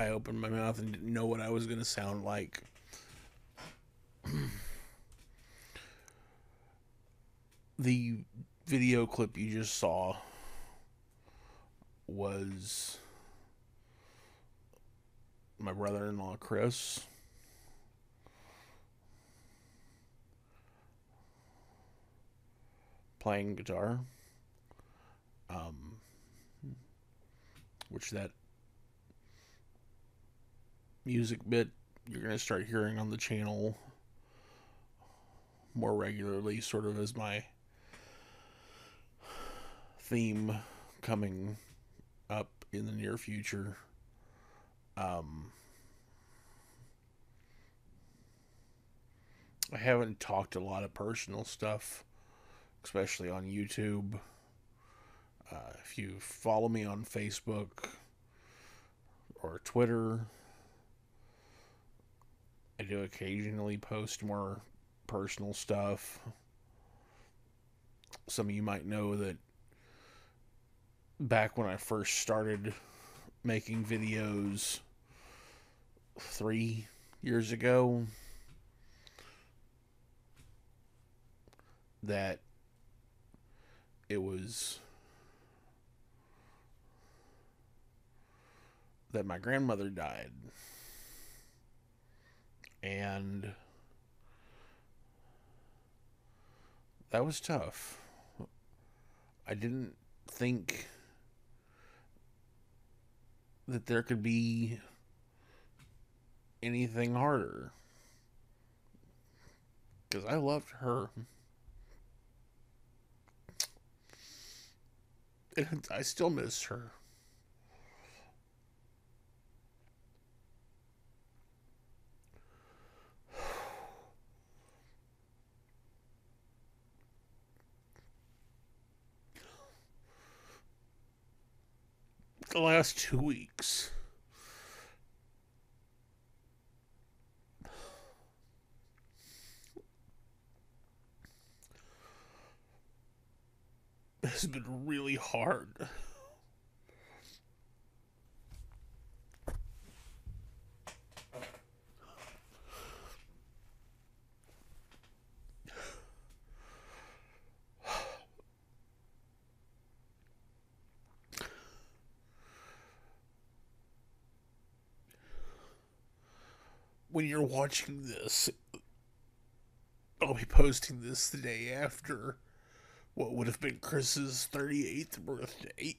I opened my mouth and didn't know what I was going to sound like. the video clip you just saw was my brother in law, Chris. Playing guitar, um, which that music bit you're going to start hearing on the channel more regularly, sort of as my theme coming up in the near future. Um, I haven't talked a lot of personal stuff, especially on YouTube. Uh, if you follow me on Facebook or Twitter, I do occasionally post more personal stuff. Some of you might know that back when I first started making videos three years ago, that it was that my grandmother died and that was tough. I didn't think that there could be anything harder. Because I loved her. And I still miss her. The last two weeks. Has been really hard. When you're watching this, I'll be posting this the day after what would have been Chris's 38th birthday.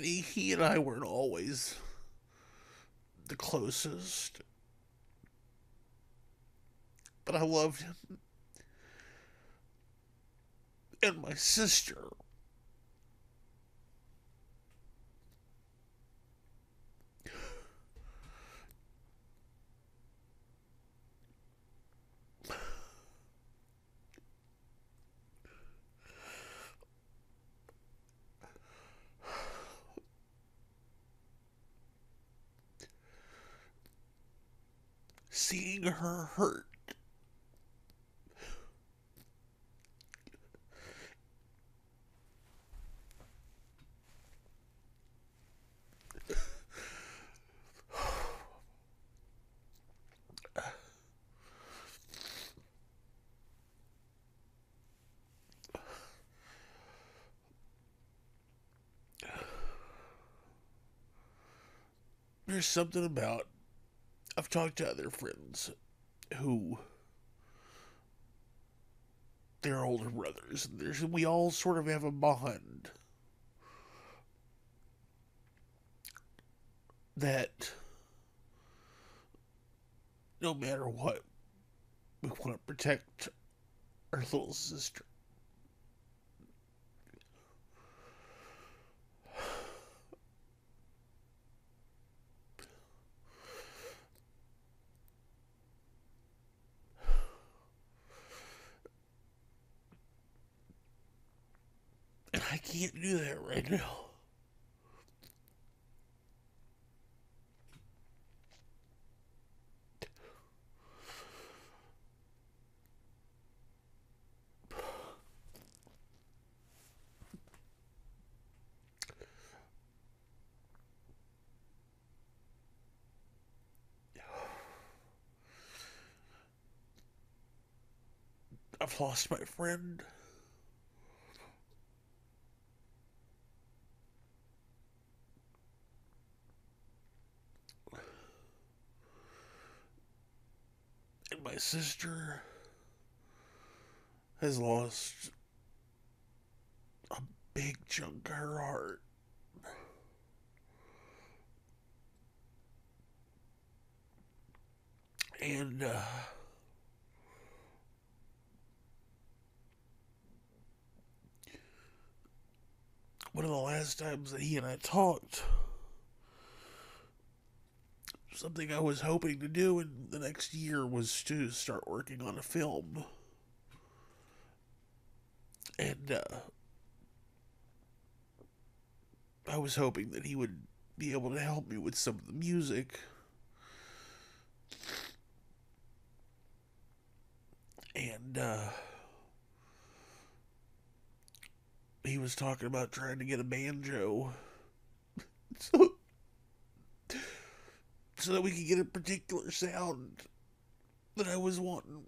and he, and I weren't always the closest. But I loved him. And my sister. Seeing her hurt. There's something about I've talked to other friends who they're older brothers. There's we all sort of have a bond that no matter what, we want to protect our little sister. Can't do that right now. I've lost my friend. And my sister has lost a big chunk of her heart. And, uh, one of the last times that he and I talked, something I was hoping to do in the next year was to start working on a film. And uh, I was hoping that he would be able to help me with some of the music. And uh, he was talking about trying to get a banjo. so, so that we could get a particular sound that I was wanting.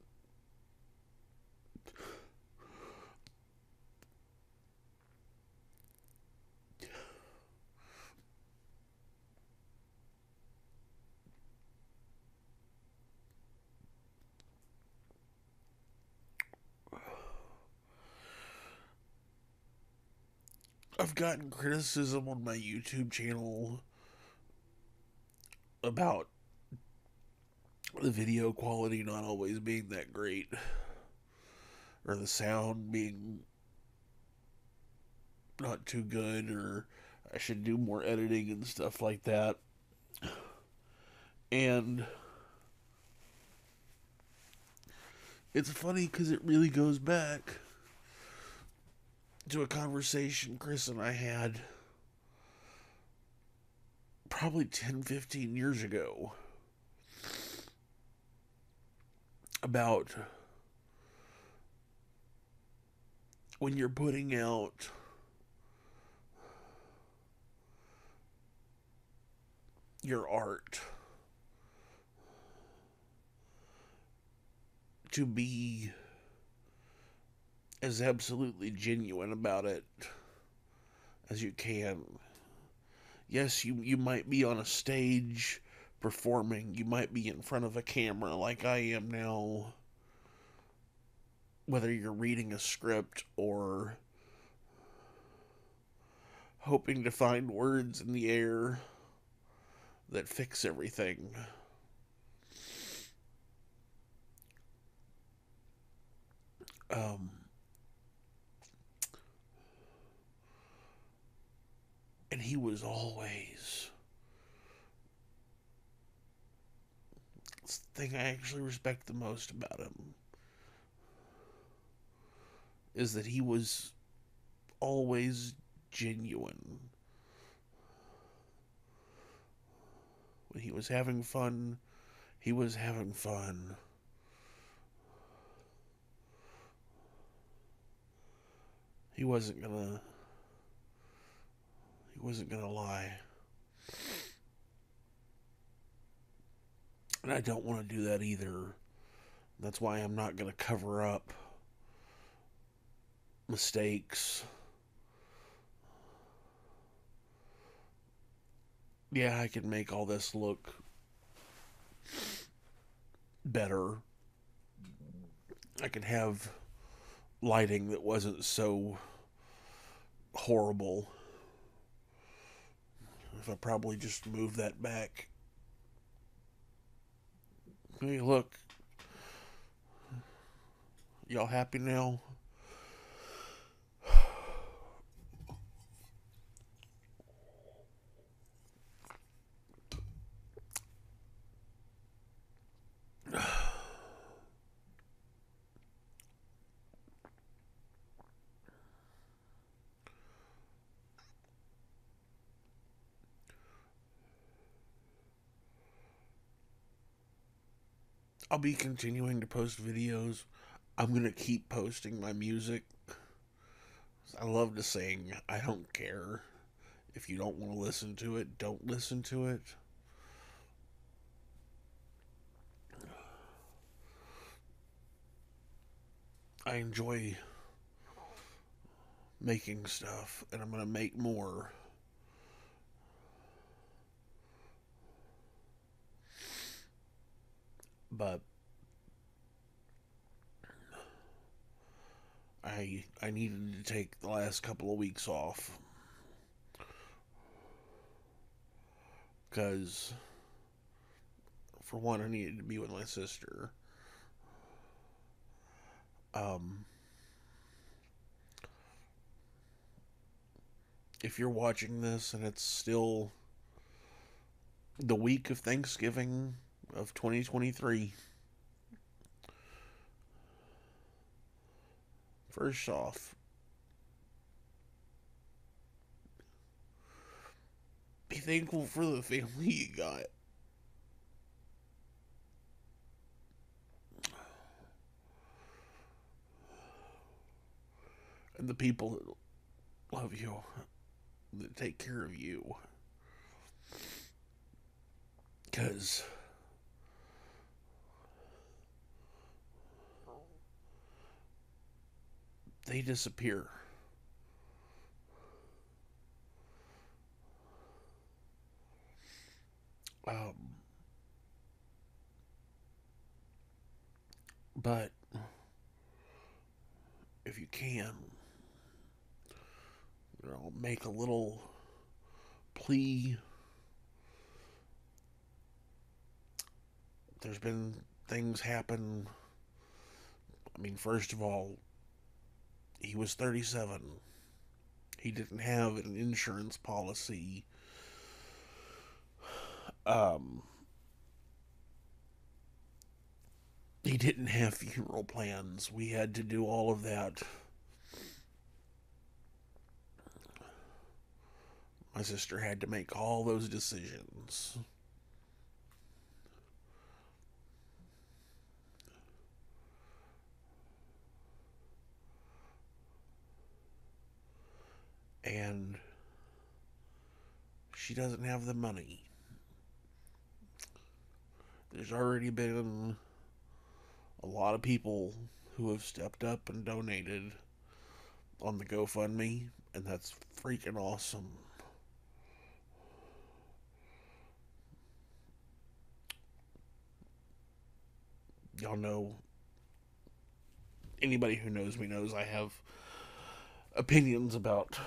I've gotten criticism on my YouTube channel about the video quality not always being that great or the sound being not too good or I should do more editing and stuff like that. And it's funny cuz it really goes back to a conversation Chris and I had probably 10, 15 years ago about when you're putting out your art to be as absolutely genuine about it as you can. Yes, you, you might be on a stage performing, you might be in front of a camera like I am now, whether you're reading a script or hoping to find words in the air that fix everything. Um, And he was always. It's the thing I actually respect the most about him. Is that he was always genuine. When he was having fun, he was having fun. He wasn't gonna wasn't going to lie. And I don't want to do that either. That's why I'm not going to cover up mistakes. Yeah, I can make all this look better. I could have lighting that wasn't so horrible I probably just move that back. Hey, look. Y'all happy now? I'll be continuing to post videos. I'm going to keep posting my music. I love to sing. I don't care. If you don't want to listen to it, don't listen to it. I enjoy making stuff, and I'm going to make more. But I I needed to take the last couple of weeks off because for one I needed to be with my sister. Um if you're watching this and it's still the week of Thanksgiving of 2023 First off, be thankful for the family you got. And the people that love you, that take care of you. Because they disappear. Um, but if you can, you know, make a little plea. There's been things happen. I mean, first of all, he was 37. He didn't have an insurance policy. Um, he didn't have funeral plans. We had to do all of that. My sister had to make all those decisions. And she doesn't have the money. There's already been a lot of people who have stepped up and donated on the GoFundMe, and that's freaking awesome. Y'all know, anybody who knows me knows I have opinions about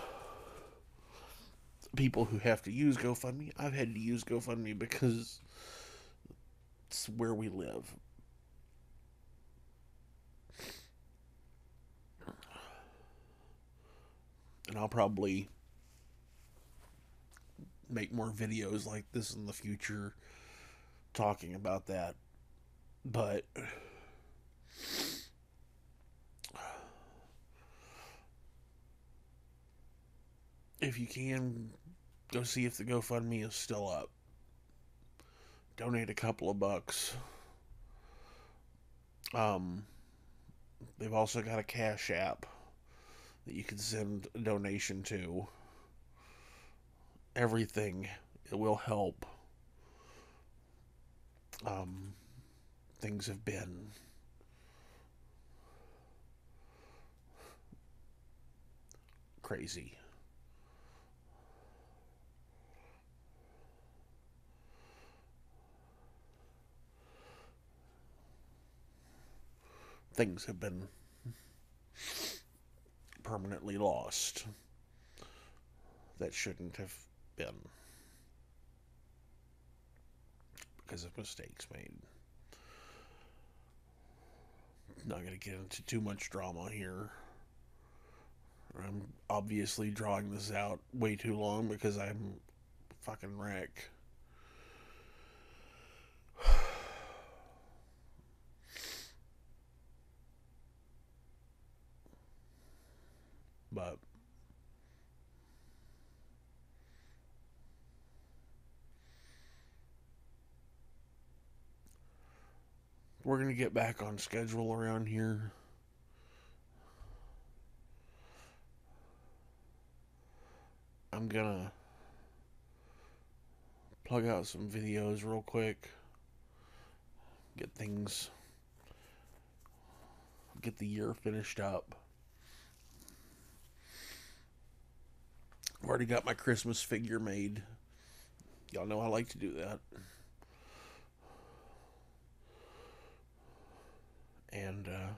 people who have to use GoFundMe. I've had to use GoFundMe because it's where we live. And I'll probably make more videos like this in the future talking about that. But if you can go see if the GoFundMe is still up. Donate a couple of bucks. Um, they've also got a Cash App that you can send a donation to. Everything it will help. Um, things have been crazy. Things have been permanently lost that shouldn't have been because of mistakes made. Not going to get into too much drama here. I'm obviously drawing this out way too long because I'm fucking wreck. But we're going to get back on schedule around here. I'm going to plug out some videos real quick. Get things get the year finished up. I've already got my Christmas figure made. Y'all know I like to do that. And uh,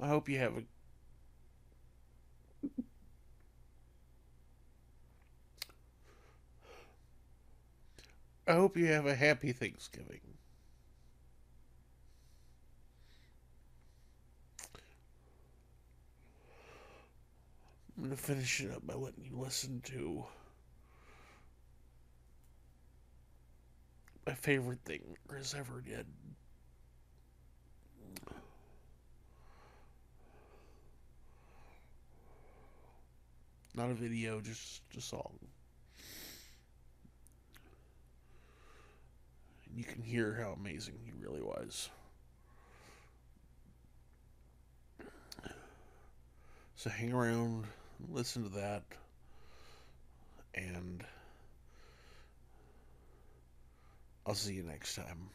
I hope you have a I hope you have a happy Thanksgiving. I'm going to finish it up by letting you listen to my favorite thing Chris ever did. Not a video, just a song. And you can hear how amazing he really was. So hang around, listen to that, and I'll see you next time.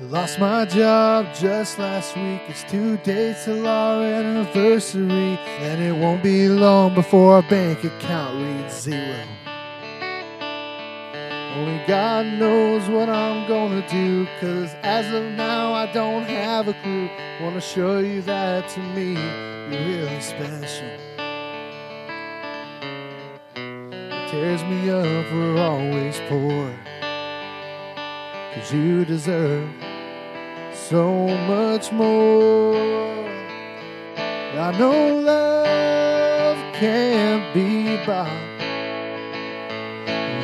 Lost my job just last week. It's two days till our anniversary, and it won't be long before our bank account reads zero. Only God knows what I'm gonna do, cause as of now I don't have a clue. Wanna show you that to me, you're really special. It tears me up, we're always poor. Cause you deserve so much more. I know love can't be bought.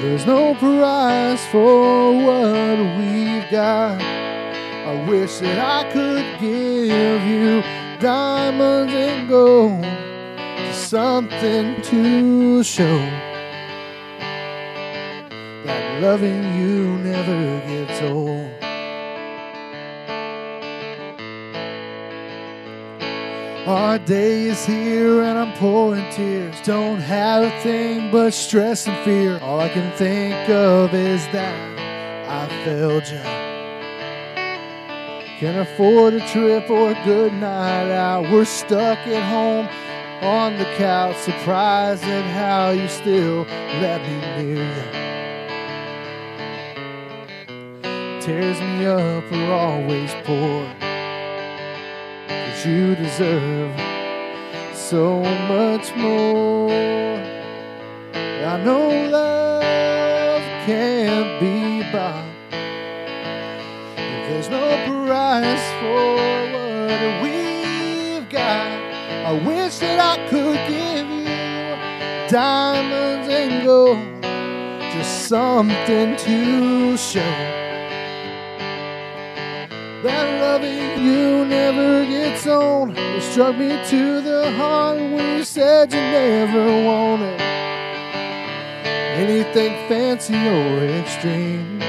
There's no price for what we've got. I wish that I could give you diamonds and gold, something to show that loving you never gets old. Our day is here and I'm pouring tears. Don't have a thing but stress and fear. All I can think of is that I failed you. Can't afford a trip or a good night out. We're stuck at home on the couch, surprised at how you still let me near you. Tears me up, we're always you deserve so much more. I know love can't be bought. There's no price for what we've got, I wish that I could give you diamonds and gold, just something to show that loving you never gets old. It struck me to the heart when you said you never wanted anything fancy or extreme.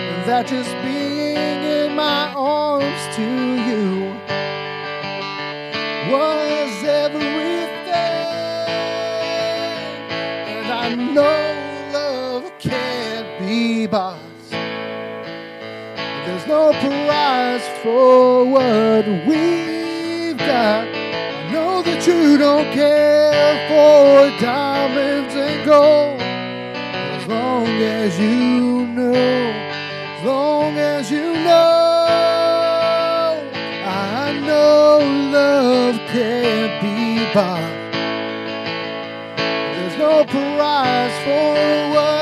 And that just being in my arms to you was everything. And I know love can't be bought no price for what we've got. I know that you don't care for diamonds and gold. As long as you know, as long as you know, I know love can't be bought. There's no price for what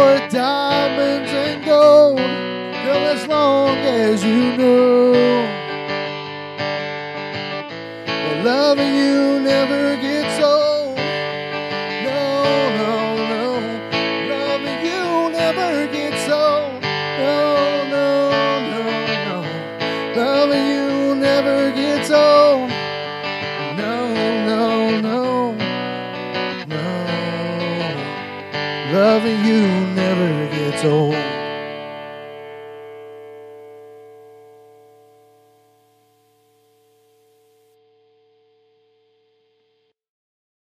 more diamonds and gold, till as long as you know. That loving you